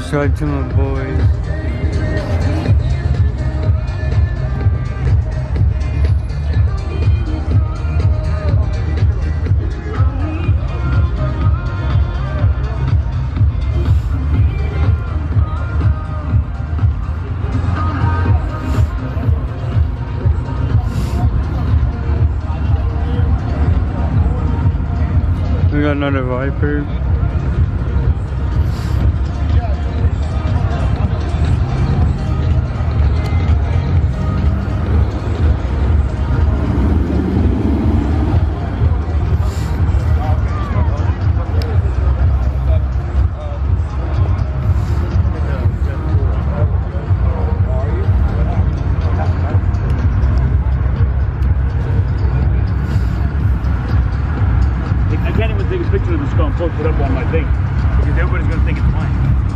subscribe to my boys. We got another Viper. take a picture of the skull and put it up on my thing. Because everybody's going to think it's mine.